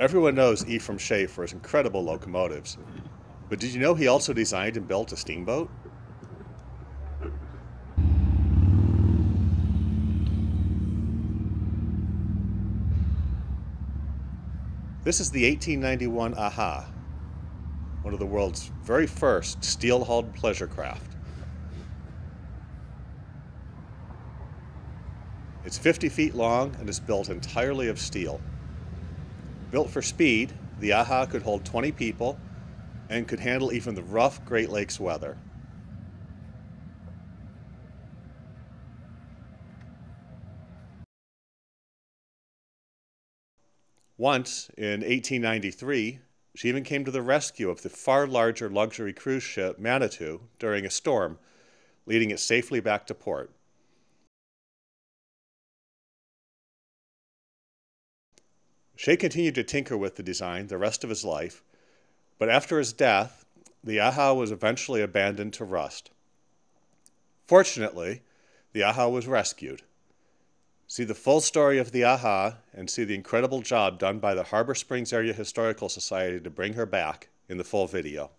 Everyone knows Ephraim Shay for his incredible locomotives, but did you know he also designed and built a steamboat? This is the 1891 Aha, one of the world's very first steel-hulled pleasure craft. It's 50 feet long and is built entirely of steel. Built for speed, the AHA could hold 20 people and could handle even the rough Great Lakes weather. Once, in 1893, she even came to the rescue of the far larger luxury cruise ship Manitou during a storm, leading it safely back to port. Shay continued to tinker with the design the rest of his life, but after his death, the AHA was eventually abandoned to rust. Fortunately, the AHA was rescued. See the full story of the AHA and see the incredible job done by the Harbor Springs Area Historical Society to bring her back in the full video.